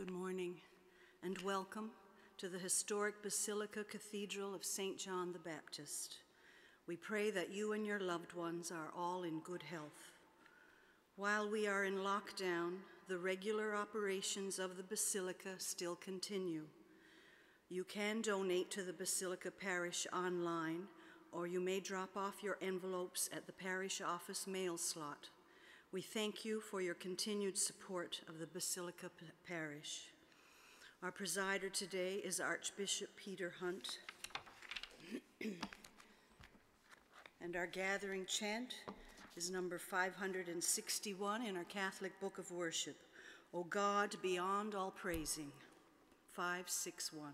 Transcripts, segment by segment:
Good morning and welcome to the historic Basilica Cathedral of St. John the Baptist. We pray that you and your loved ones are all in good health. While we are in lockdown, the regular operations of the Basilica still continue. You can donate to the Basilica Parish online, or you may drop off your envelopes at the parish office mail slot. We thank you for your continued support of the Basilica Parish. Our presider today is Archbishop Peter Hundt. and our gathering chant is number 561 in our Catholic Book of Worship. O God, beyond all praising. 561.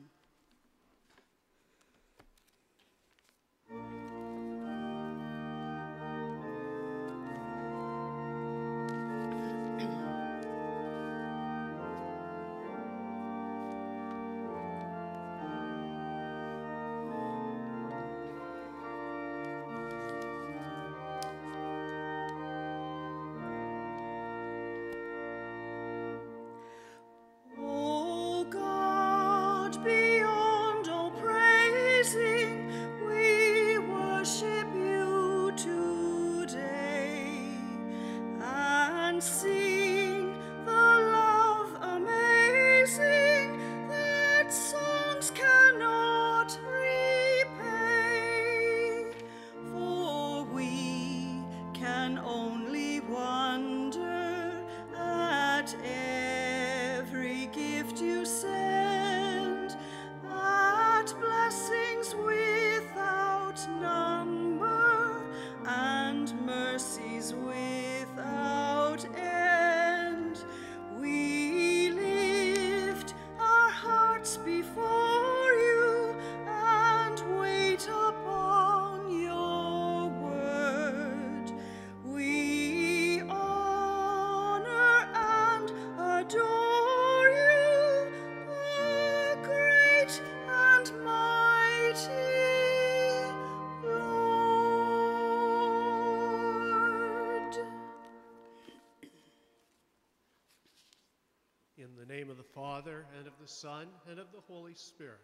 The Son, and of the Holy Spirit.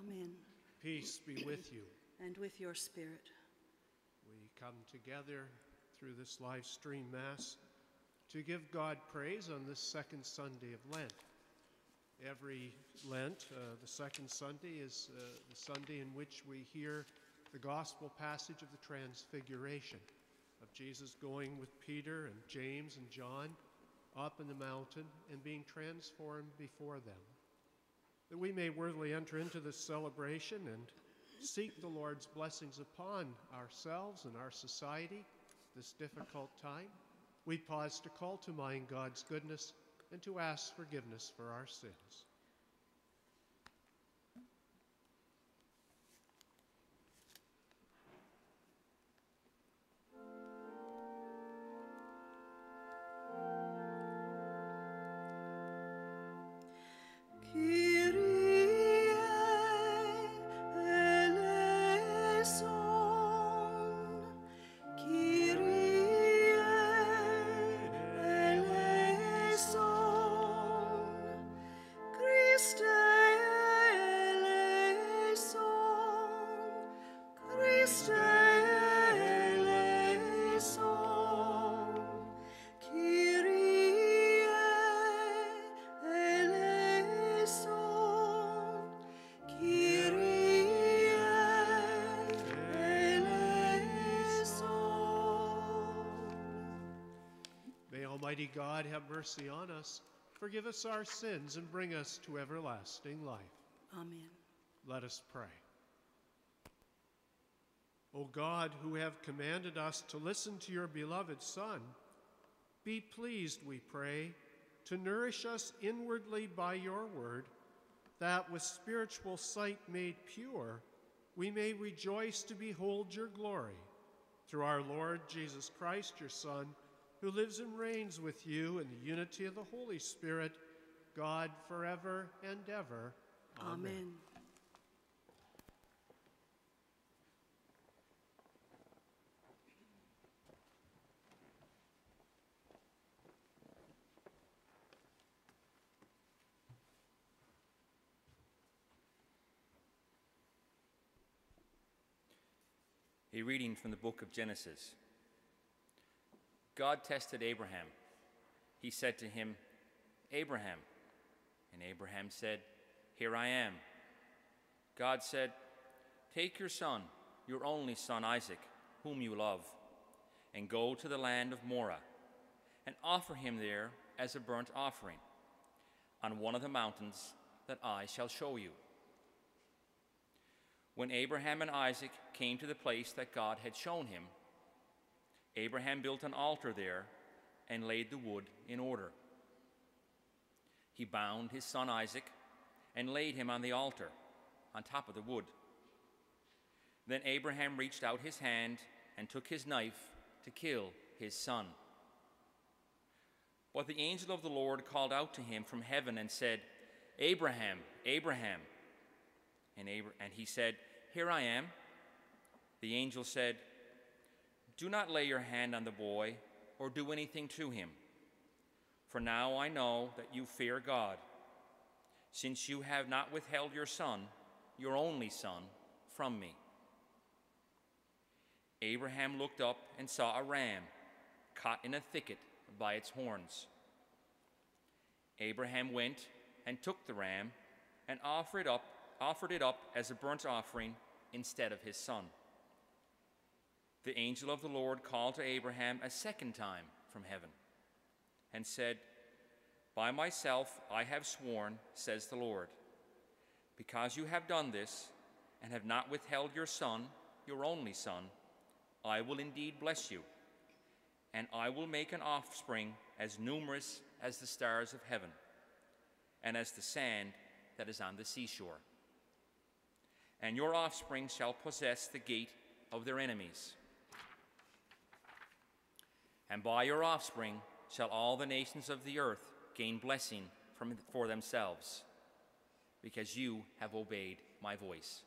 Amen. Peace be with you. And with your spirit. We come together through this live stream Mass to give God praise on this second Sunday of Lent. Every Lent, uh, the second Sunday is uh, the Sunday in which we hear the gospel passage of the Transfiguration, of Jesus going with Peter and James and John up in the mountain and being transformed before them that we may worthily enter into this celebration and seek the Lord's blessings upon ourselves and our society this difficult time, we pause to call to mind God's goodness and to ask forgiveness for our sins. Almighty God, have mercy on us, forgive us our sins, and bring us to everlasting life. Amen. Let us pray. O God, who have commanded us to listen to your beloved Son, be pleased, we pray, to nourish us inwardly by your word, that with spiritual sight made pure, we may rejoice to behold your glory. Through our Lord Jesus Christ, your Son, who lives and reigns with you in the unity of the Holy Spirit, God forever and ever. Amen. Amen. A reading from the book of Genesis. God tested Abraham. He said to him, Abraham. And Abraham said, Here I am. God said, Take your son, your only son Isaac, whom you love, and go to the land of Moriah, and offer him there as a burnt offering on one of the mountains that I shall show you. When Abraham and Isaac came to the place that God had shown him, Abraham built an altar there and laid the wood in order. He bound his son Isaac and laid him on the altar, on top of the wood. Then Abraham reached out his hand and took his knife to kill his son. But the angel of the Lord called out to him from heaven and said, Abraham, Abraham. And, Abra- and he said, Here I am. The angel said, Do not lay your hand on the boy or do anything to him. For now I know that you fear God, since you have not withheld your son, your only son, from me. Abraham looked up and saw a ram caught in a thicket by its horns. Abraham went and took the ram and offered it up, offered it up as a burnt offering instead of his son. The angel of the Lord called to Abraham a second time from heaven and said, By myself I have sworn, says the Lord, because you have done this and have not withheld your son, your only son, I will indeed bless you, and I will make an offspring as numerous as the stars of heaven and as the sand that is on the seashore. And your offspring shall possess the gate of their enemies. And by your offspring shall all the nations of the earth gain blessing from, for themselves, because you have obeyed my voice.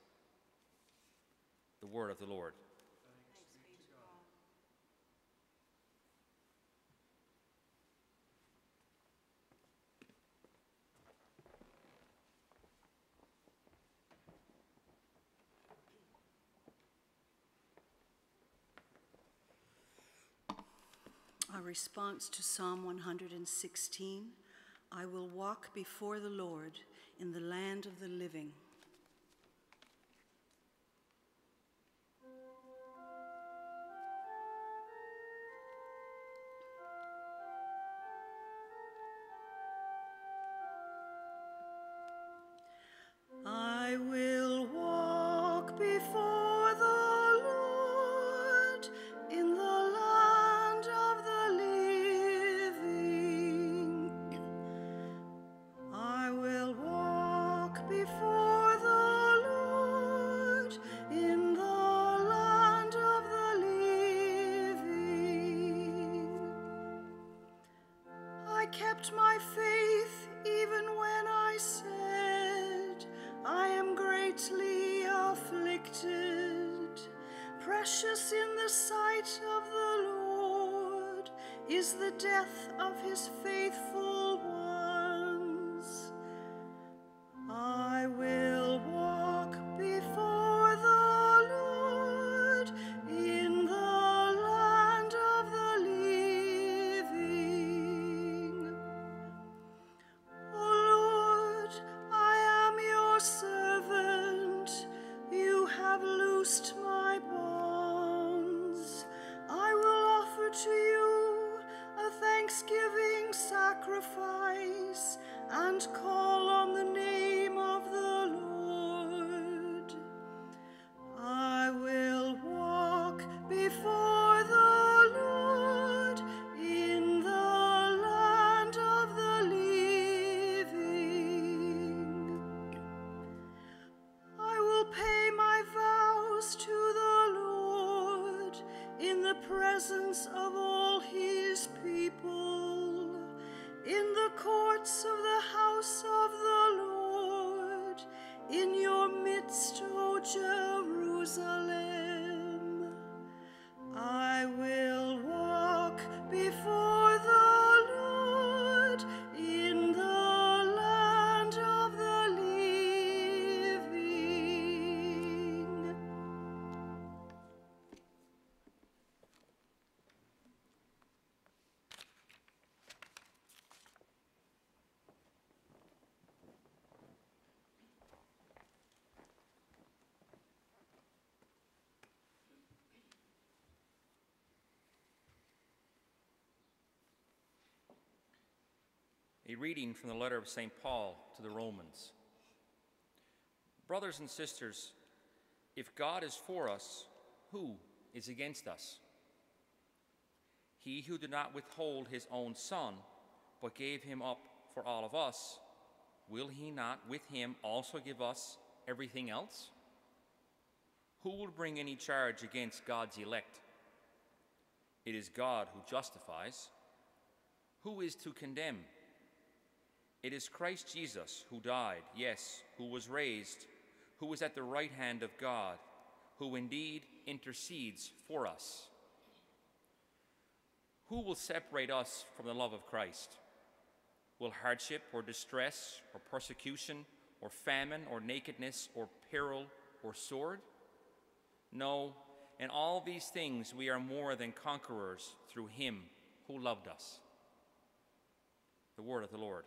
The word of the Lord. Our response to Psalm 116 I will walk before the Lord in the land of the living. A reading from the letter of St. Paul to the Romans. Brothers and sisters, if God is for us, who is against us? He who did not withhold his own Son, but gave him up for all of us, will he not with him also give us everything else? Who will bring any charge against God's elect? It is God who justifies. Who is to condemn? It is Christ Jesus who died, yes, who was raised, who is at the right hand of God, who indeed intercedes for us. Who will separate us from the love of Christ? Will hardship or distress or persecution or famine or nakedness or peril or sword? No, in all these things we are more than conquerors through him who loved us. The word of the Lord.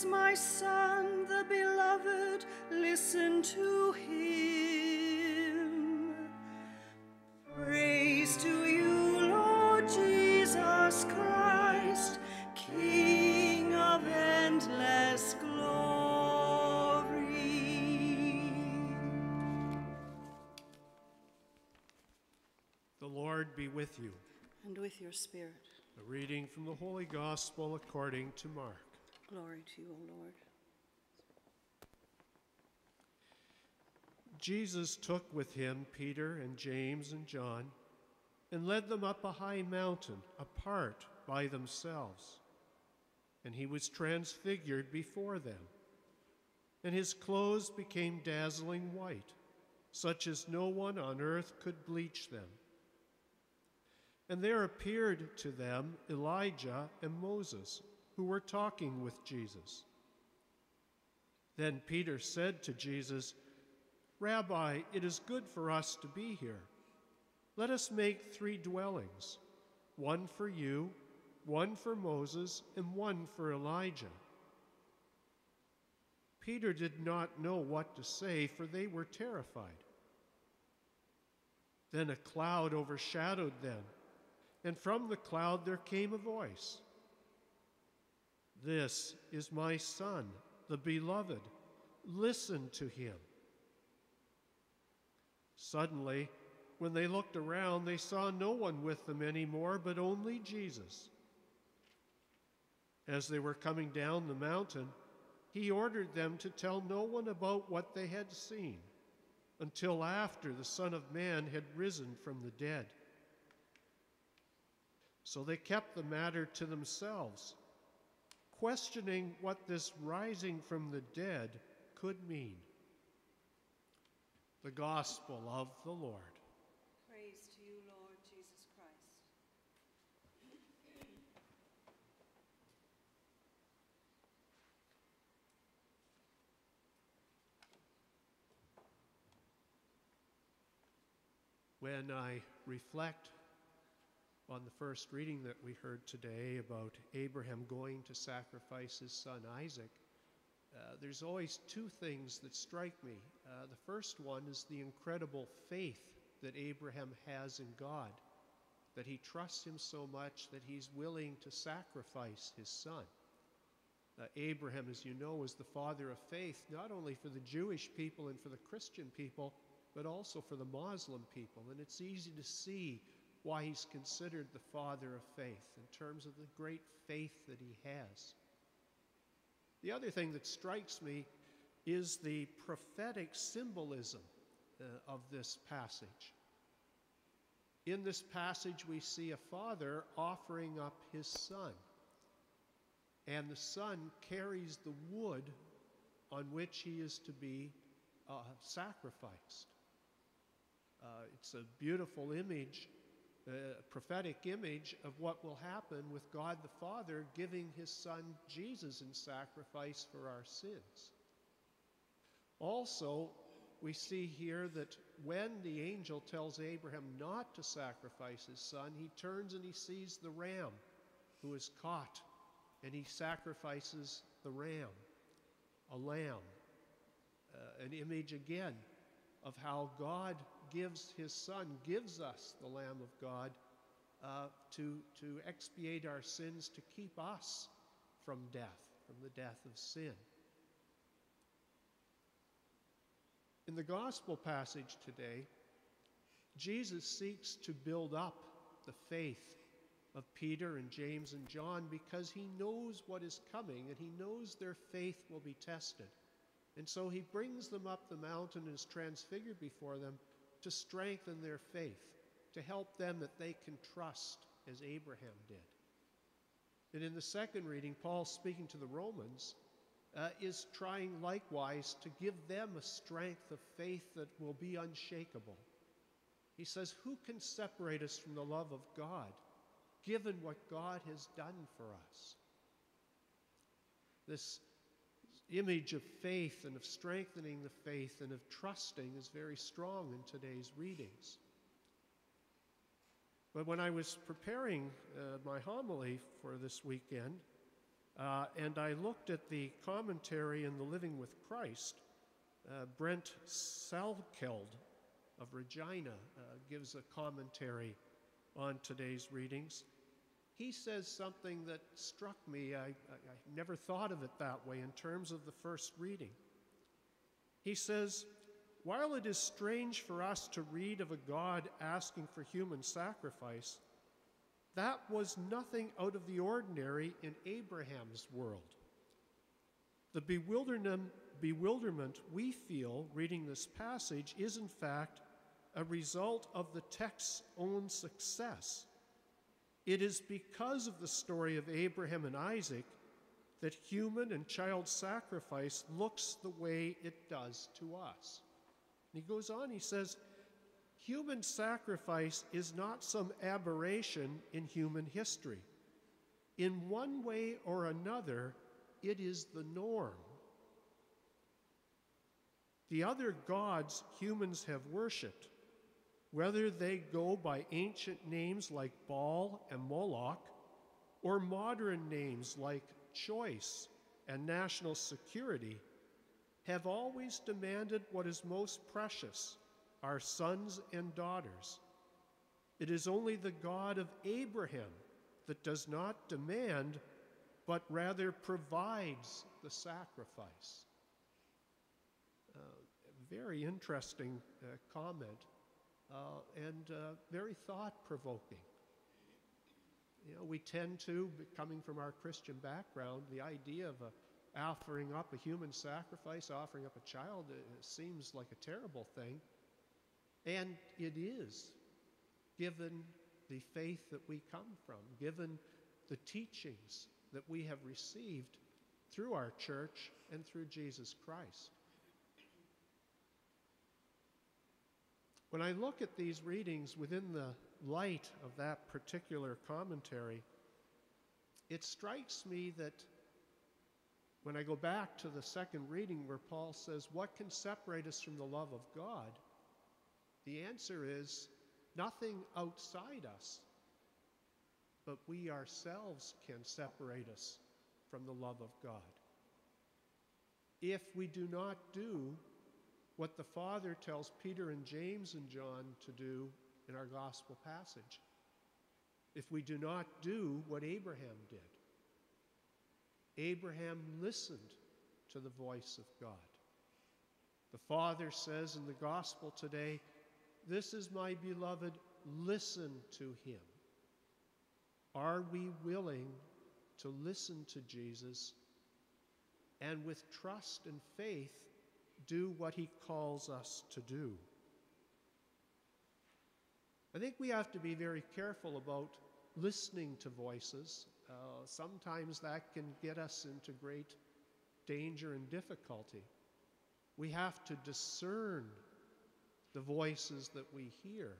Is my Son, the beloved, listen to him. Praise to you, Lord Jesus Christ, King of endless glory. The Lord be with you. And with your spirit, A reading from the Holy Gospel according to Mark. Glory to you, O Lord. Jesus took with him Peter and James and John and led them up a high mountain apart by themselves. And he was transfigured before them. And his clothes became dazzling white, such as no one on earth could bleach them. And there appeared to them Elijah and Moses, who were talking with Jesus. Then Peter said to Jesus, Rabbi, it is good for us to be here. Let us make three dwellings one for you, one for Moses, and one for Elijah. Peter did not know what to say, for they were terrified. Then a cloud overshadowed them, and from the cloud there came a voice This is my Son, the beloved. Listen to him. Suddenly, when they looked around, they saw no one with them anymore, but only Jesus. As they were coming down the mountain, he ordered them to tell no one about what they had seen until after the Son of Man had risen from the dead. So they kept the matter to themselves, questioning what this rising from the dead could mean. The Gospel of the Lord. Praise to you, Lord Jesus Christ. When I reflect on the first reading that we heard today about Abraham going to sacrifice his son Isaac, uh, there's always two things that strike me. Uh, the first one is the incredible faith that Abraham has in God, that he trusts him so much that he's willing to sacrifice his son. Uh, Abraham, as you know, was the father of faith, not only for the Jewish people and for the Christian people, but also for the Muslim people. And it's easy to see why he's considered the father of faith in terms of the great faith that he has. The other thing that strikes me is the prophetic symbolism uh, of this passage. In this passage, we see a father offering up his son, and the son carries the wood on which he is to be uh, sacrificed. Uh, it's a beautiful image, a prophetic image of what will happen with God the Father giving his son Jesus in sacrifice for our sins. Also, we see here that when the angel tells Abraham not to sacrifice his son, he turns and he sees the ram who is caught, and he sacrifices the ram, a lamb. Uh, an image again of how God gives his son, gives us the Lamb of God uh, to, to expiate our sins, to keep us from death, from the death of sin. In the gospel passage today, Jesus seeks to build up the faith of Peter and James and John because he knows what is coming and he knows their faith will be tested. And so he brings them up the mountain and is transfigured before them to strengthen their faith, to help them that they can trust as Abraham did. And in the second reading, Paul, speaking to the Romans, uh, is trying likewise to give them a strength of faith that will be unshakable. He says, Who can separate us from the love of God, given what God has done for us? This image of faith and of strengthening the faith and of trusting is very strong in today's readings. But when I was preparing uh, my homily for this weekend, uh, and I looked at the commentary in the Living with Christ, uh, Brett Salkeld of Regina uh, gives a commentary on today's readings he says something that struck me. I, I, I, never thought of it that way in terms of the first reading. He says, While it is strange for us to read of a God asking for human sacrifice, that was nothing out of the ordinary in Abraham's world. The bewilderment, bewilderment we feel reading this passage is, in fact, a result of the text's own success it is because of the story of Abraham and Isaac that human and child sacrifice looks the way it does to us. And he goes on, he says, Human sacrifice is not some aberration in human history. In one way or another, it is the norm. The other gods humans have worshiped whether they go by ancient names like Baal and Moloch, or modern names like choice and national security, have always demanded what is most precious our sons and daughters. It is only the God of Abraham that does not demand, but rather provides the sacrifice. Uh, very interesting uh, comment and uh, very thought provoking. You know, we tend to, coming from our Christian background, the idea of a, offering up a human sacrifice, offering up a child, seems like a terrible thing. And it is, given the faith that we come from, given the teachings that we have received through our church and through Jesus Christ. When I look at these readings within the light of that particular commentary, it strikes me that when I go back to the second reading where Paul says, What can separate us from the love of God? The answer is nothing outside us, but we ourselves can separate us from the love of God. If we do not do what the Father tells Peter and James and John to do in our gospel passage. If we do not do what Abraham did, Abraham listened to the voice of God. The Father says in the gospel today, This is my beloved, listen to him. Are we willing to listen to Jesus and with trust and faith do what He calls us to do. I think we have to be very careful about listening to voices. Uh, sometimes that can get us into great danger and difficulty. We have to discern the voices that we hear.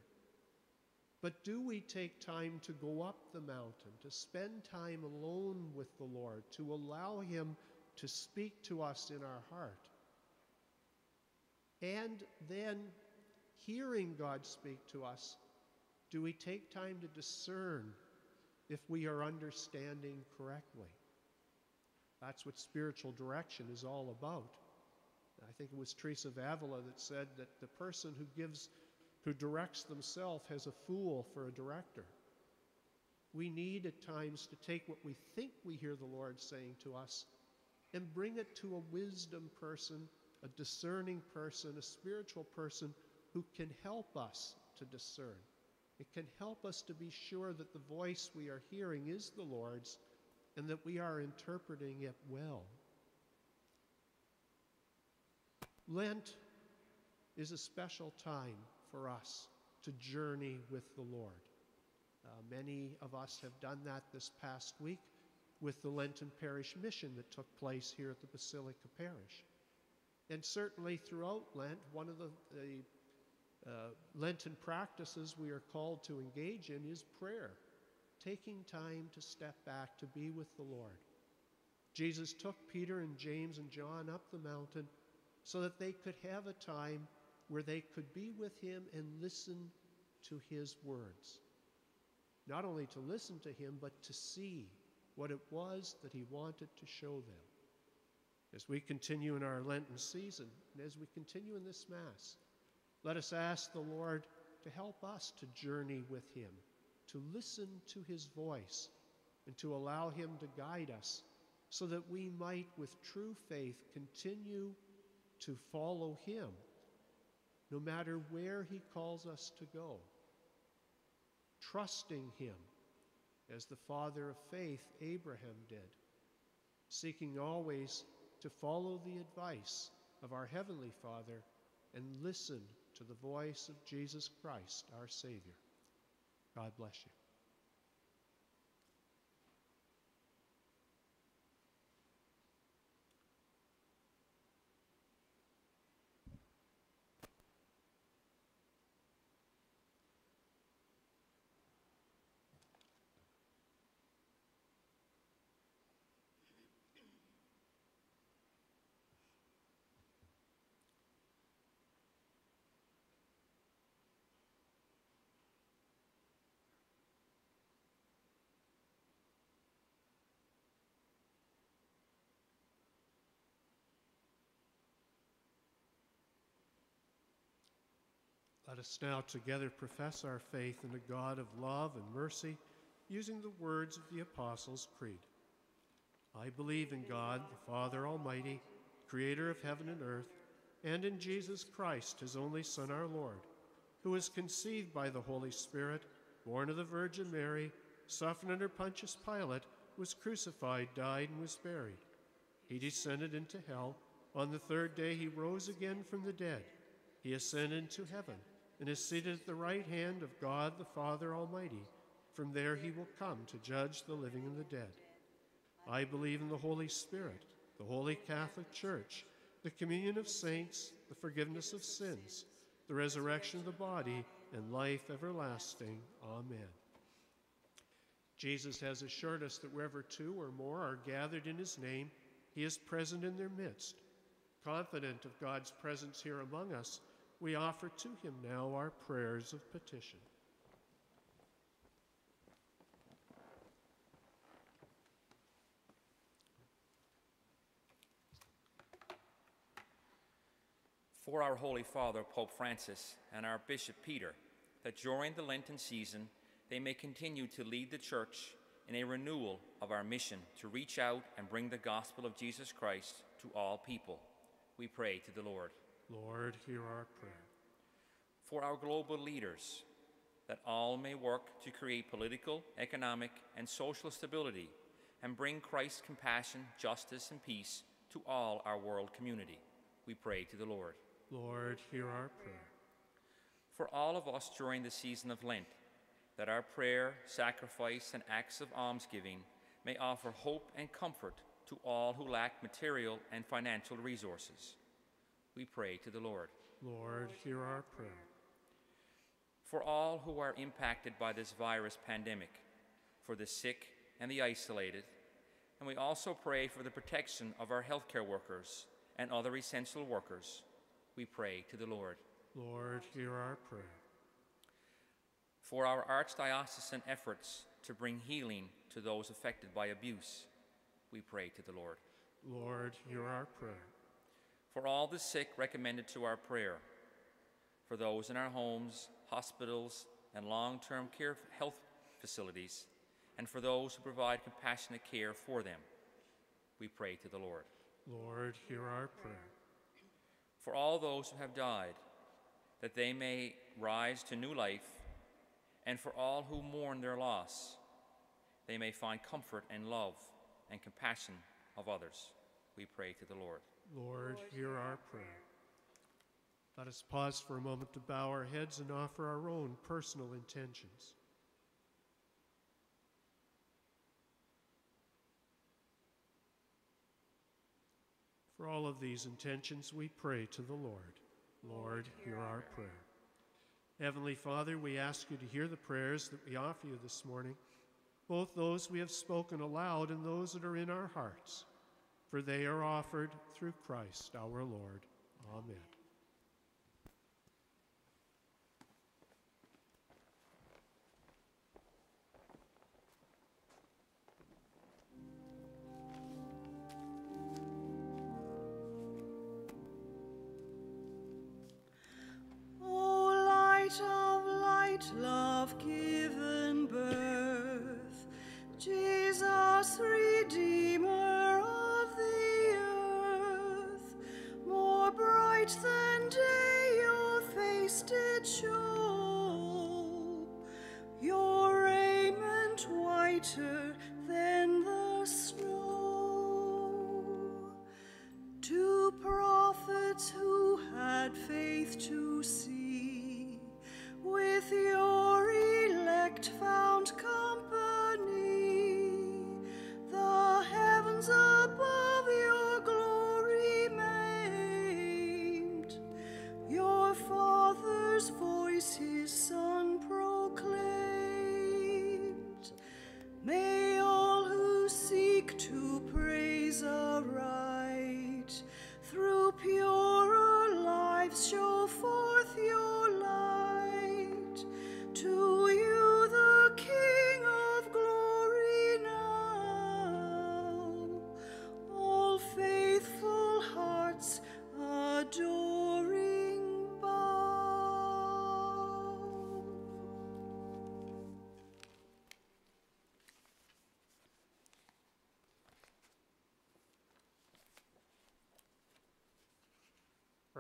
But do we take time to go up the mountain, to spend time alone with the Lord, to allow Him to speak to us in our heart? And then, hearing God speak to us, do we take time to discern if we are understanding correctly? That's what spiritual direction is all about. I think it was Teresa of Avila that said that the person who gives, who directs themselves has a fool for a director. We need at times to take what we think we hear the Lord saying to us and bring it to a wisdom person, a discerning person, a spiritual person who can help us to discern. It can help us to be sure that the voice we are hearing is the Lord's and that we are interpreting it well. Lent is a special time for us to journey with the Lord. Uh, many of us have done that this past week with the Lenten parish mission that took place here at the Basilica Parish. And certainly throughout Lent, one of the, the uh, Lenten practices we are called to engage in is prayer, taking time to step back to be with the Lord. Jesus took Peter and James and John up the mountain so that they could have a time where they could be with him and listen to his words. Not only to listen to him, but to see what it was that he wanted to show them. As we continue in our Lenten season, and as we continue in this Mass, let us ask the Lord to help us to journey with him, to listen to his voice, and to allow him to guide us so that we might, with true faith, continue to follow him no matter where he calls us to go. Trusting him as the father of faith Abraham did, seeking always to follow the advice of our Heavenly Father and listen to the voice of Jesus Christ, our Savior. God bless you. Let us now together profess our faith in the God of love and mercy using the words of the Apostles' Creed. I believe in God, the Father Almighty, creator of heaven and earth, and in Jesus Christ, his only Son, our Lord, who was conceived by the Holy Spirit, born of the Virgin Mary, suffered under Pontius Pilate, was crucified, died, and was buried. He descended into hell. On the third day he rose again from the dead. He ascended into heaven and is seated at the right hand of God the Father Almighty. From there he will come to judge the living and the dead. I believe in the Holy Spirit, the Holy Catholic Church, the communion of saints, the forgiveness of sins, the resurrection of the body, and life everlasting. Amen. Jesus has assured us that wherever two or more are gathered in his name, he is present in their midst. Confident of God's presence here among us, we offer to him now our prayers of petition. For our Holy Father, Pope Francis, and our Bishop Peter, that during the Lenten season they may continue to lead the Church in a renewal of our mission to reach out and bring the gospel of Jesus Christ to all people. We pray to the Lord. Lord, hear our prayer. For our global leaders, that all may work to create political, economic, and social stability and bring Christ's compassion, justice, and peace to all our world community. we pray to the Lord. Lord, hear our prayer. For all of us during the season of Lent, that our prayer, sacrifice, and acts of almsgiving may offer hope and comfort to all who lack material and financial resources. We pray to the Lord. Lord, hear our prayer. For all who are impacted by this virus pandemic, for the sick and the isolated, and we also pray for the protection of our healthcare workers and other essential workers. We pray to the Lord. Lord, hear our prayer. For our archdiocesan efforts to bring healing to those affected by abuse, we pray to the Lord. Lord, hear our prayer. For all the sick recommended to our prayer, for those in our homes, hospitals, and long term care health facilities, and for those who provide compassionate care for them, we pray to the Lord. Lord, hear our prayer. For all those who have died, that they may rise to new life, and for all who mourn their loss, they may find comfort and love and compassion of others, we pray to the Lord. Lord, hear our prayer. Let us pause for a moment to bow our heads and offer our own personal intentions. For all of these intentions, we pray to the Lord. Lord, hear our prayer. Heavenly Father, we ask you to hear the prayers that we offer you this morning, both those we have spoken aloud and those that are in our hearts, for they are offered through Christ our Lord. Amen.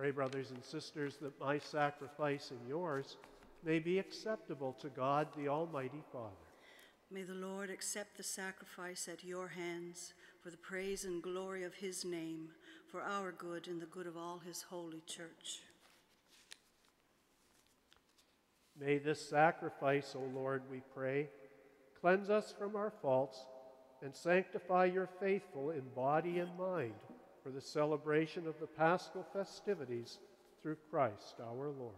Pray, brothers and sisters, that my sacrifice and yours may be acceptable to God the Almighty Father. May the Lord accept the sacrifice at your hands for the praise and glory of his name, for our good and the good of all his holy church. May this sacrifice, O Lord, we pray, cleanse us from our faults and sanctify your faithful in body and mind for the celebration of the paschal festivities through Christ our Lord.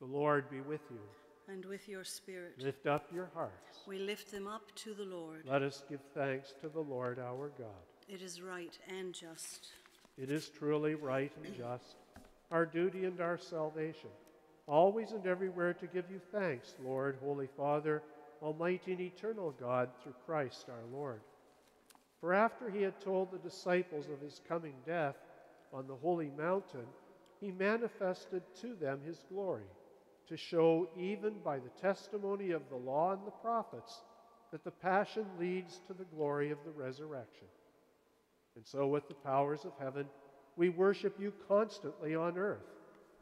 The Lord be with you. And with your spirit, Lift up your hearts. we lift them up to the Lord. Let us give thanks to the Lord our God. It is right and just. It is truly right and just, our duty and our salvation, always and everywhere to give you thanks, Lord, Holy Father, Almighty and eternal God, through Christ our Lord. For after he had told the disciples of his coming death on the holy mountain, he manifested to them his glory, to show, even by the testimony of the law and the prophets, that the passion leads to the glory of the resurrection. And so, with the powers of heaven, we worship you constantly on earth,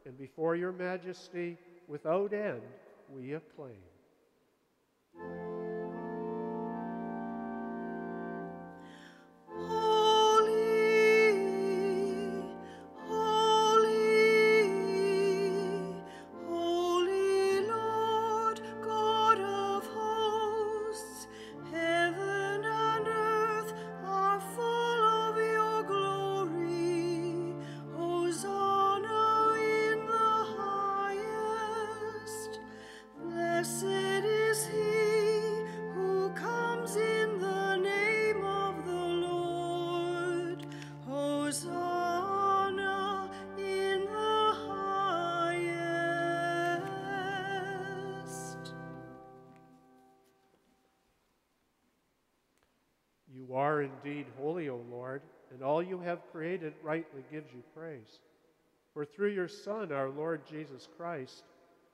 and before your majesty, without end, we acclaim. Indeed holy, O Lord, and all you have created rightly gives you praise. For through your Son, our Lord Jesus Christ,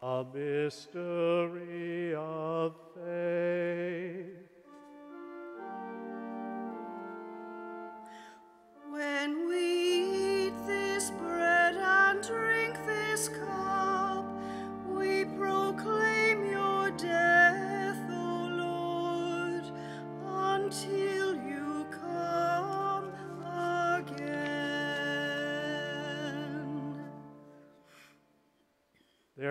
The mystery of faith.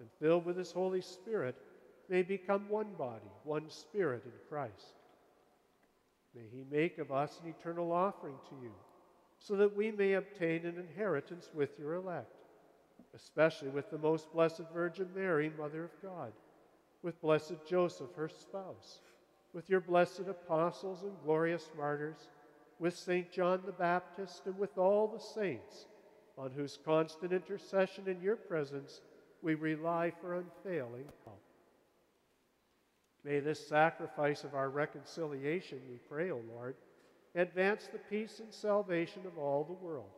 and filled with his Holy Spirit, may become one body, one spirit in Christ. May he make of us an eternal offering to you, so that we may obtain an inheritance with your elect, especially with the most blessed Virgin Mary, Mother of God, with blessed Joseph, her spouse, with your blessed apostles and glorious martyrs, with St. John the Baptist, and with all the saints, on whose constant intercession in your presence we rely for unfailing help. May this sacrifice of our reconciliation, we pray, O Lord, advance the peace and salvation of all the world.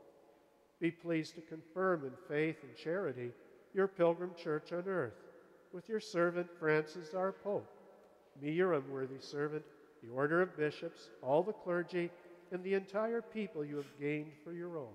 Be pleased to confirm in faith and charity your pilgrim church on earth, with your servant Francis, our Pope, me, your unworthy servant, the order of bishops, all the clergy, and the entire people you have gained for your own.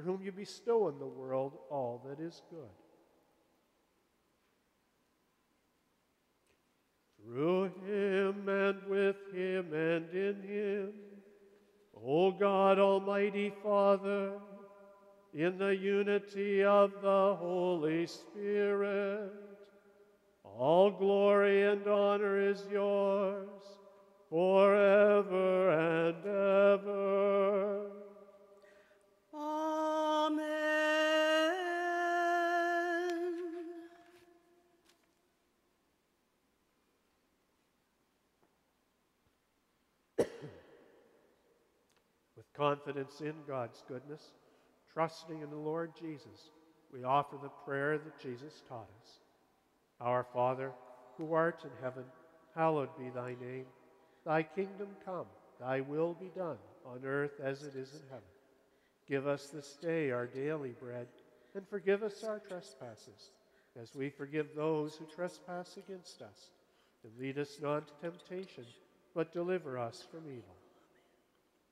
whom you bestow on the world all that is good. Through him and with him and in him, O God, Almighty Father, in the unity of the Holy Spirit, All glory and honor is yours forever and ever. Confidence in God's goodness, trusting in the Lord Jesus, we offer the prayer that Jesus taught us. Our Father, who art in heaven, hallowed be thy name. Thy kingdom come, thy will be done, on earth as it is in heaven. Give us this day our daily bread, and forgive us our trespasses, as we forgive those who trespass against us. And lead us not into temptation, but deliver us from evil.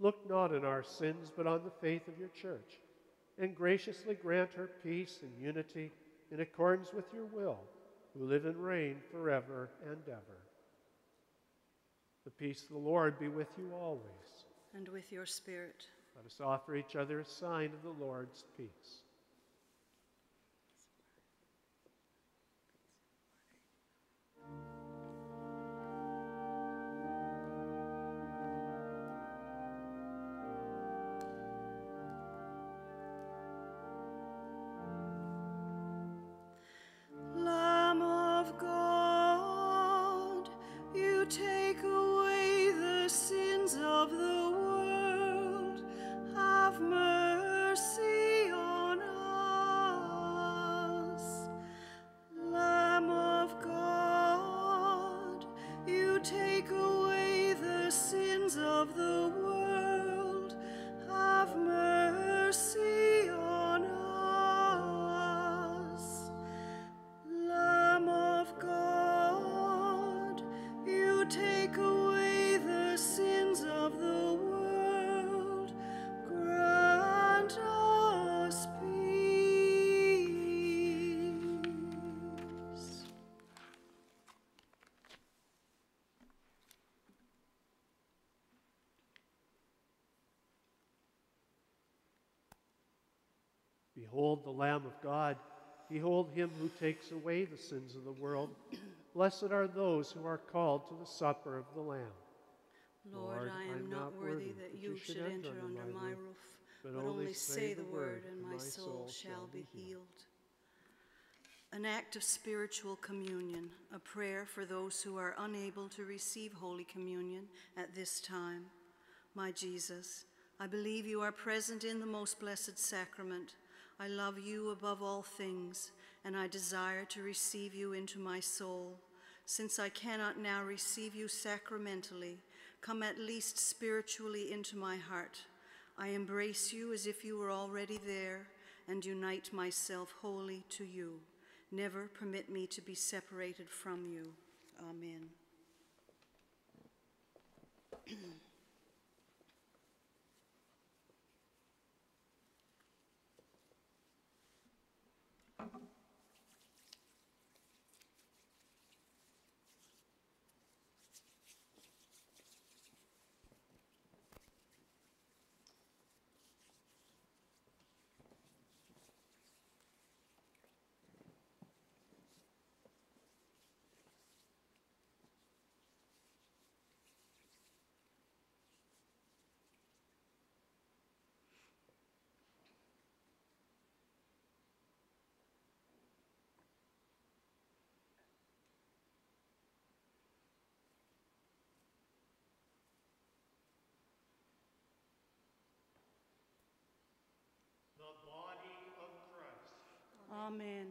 look not on our sins, but on the faith of your church, and graciously grant her peace and unity in accordance with your will, who live and reign forever and ever. The peace of the Lord be with you always. And with your spirit. Let us offer each other a sign of the Lord's peace. Behold him who takes away the sins of the world. Blessed are those who are called to the supper of the Lamb. Lord, I am not worthy that you should enter under my roof, but only say the word, and my soul shall be healed. An act of spiritual communion, a prayer for those who are unable to receive Holy Communion at this time. My Jesus, I believe you are present in the most blessed sacrament. I love you above all things, and I desire to receive you into my soul. Since I cannot now receive you sacramentally, come at least spiritually into my heart. I embrace you as if you were already there and unite myself wholly to you. Never permit me to be separated from you. Amen. Amen.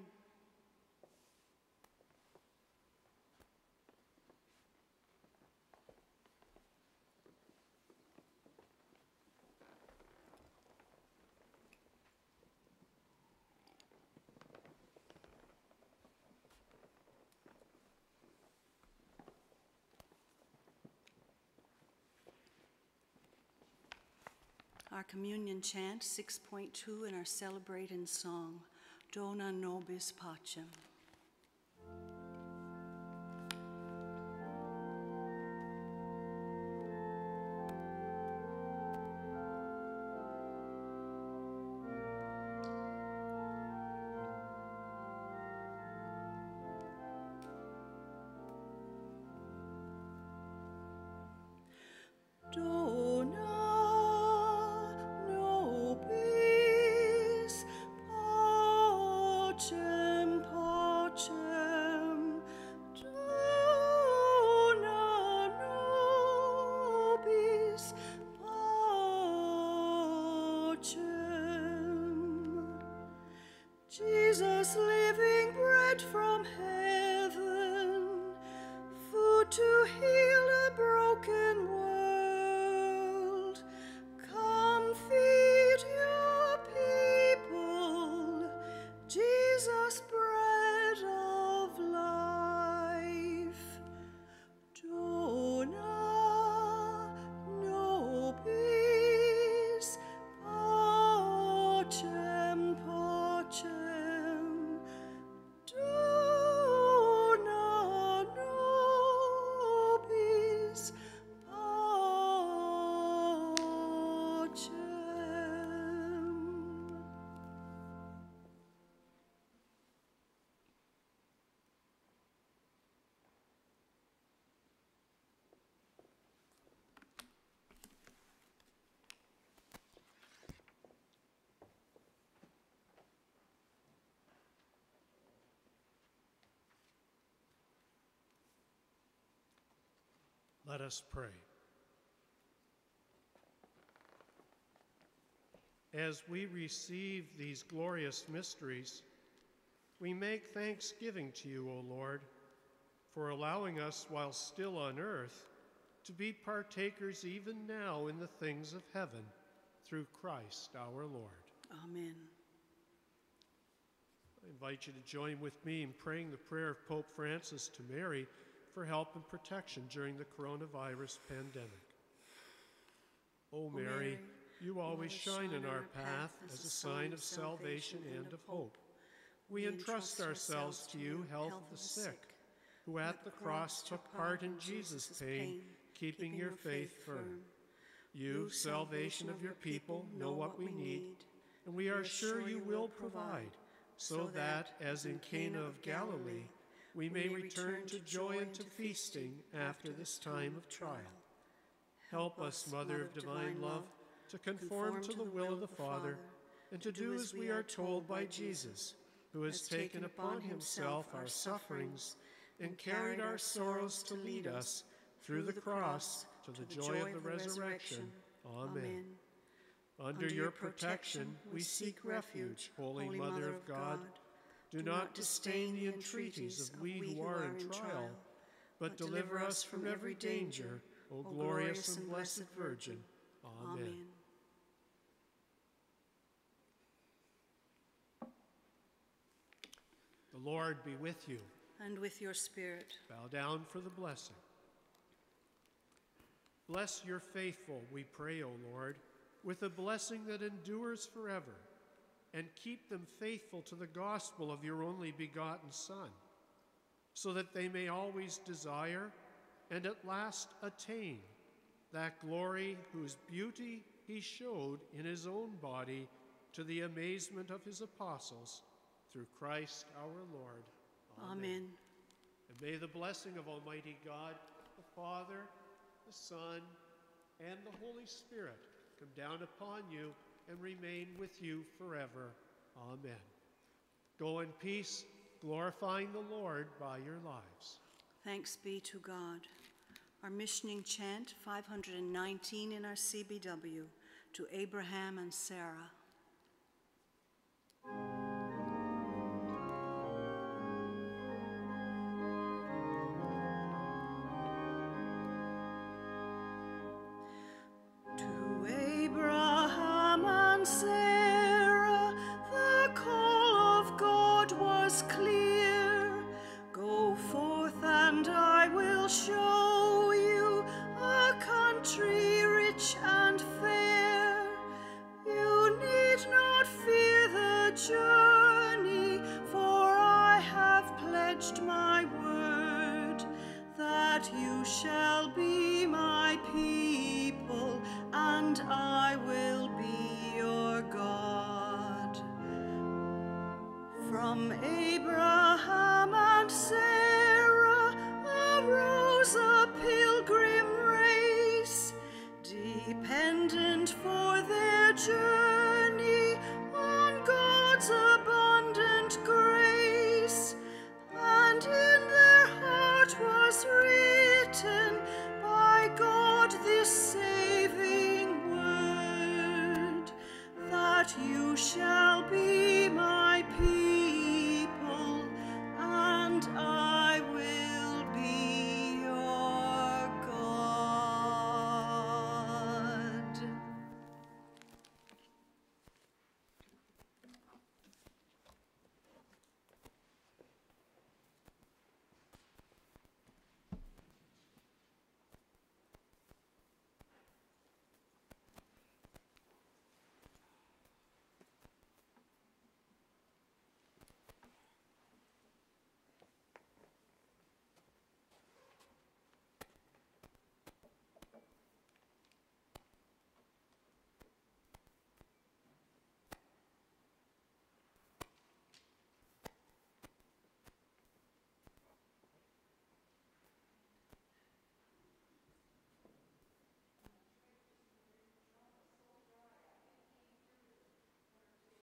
Our communion chant, 6.2, and our celebrate in song. Dona Nobis Pacem. Let us pray. As we receive these glorious mysteries, we make thanksgiving to you, O Lord, for allowing us while still on earth to be partakers even now in the things of heaven through Christ our Lord. Amen. I invite you to join with me in praying the prayer of Pope Francis to Mary for help and protection during the coronavirus pandemic. O Mary, Mary, you always shine in our path as a sign of salvation and of hope. We entrust ourselves to you, health the sick, who at the cross took part in Jesus' pain, keeping your faith firm. You, salvation of your people, know what we need, and we are sure you will provide, so that, as in Cana of Galilee, we may return to joy and to feasting after this time of trial. Help us, Mother of divine love, to conform to the will of the Father, and to do as we are told by Jesus, who has taken upon himself our sufferings and carried our sorrows to lead us through the cross to the joy of the resurrection. Amen. Under your protection, we seek refuge, Holy Mother of God. Do not disdain the entreaties of we who are in trial, but deliver us from every danger, O glorious and blessed Virgin. Amen. The Lord be with you. And with your spirit. Bow down for the blessing. Bless your faithful, we pray, O Lord, with a blessing that endures forever, and keep them faithful to the gospel of your only begotten Son, so that they may always desire and at last attain that glory whose beauty he showed in his own body to the amazement of his apostles, through Christ our Lord. Amen. And may the blessing of Almighty God, the Father, the Son, and the Holy Spirit come down upon you and remain with you forever. Amen. Go in peace, glorifying the Lord by your lives. Thanks be to God. Our missioning chant 519 in our CBW to Abraham and Sarah. shall be my people, and I will be your God. From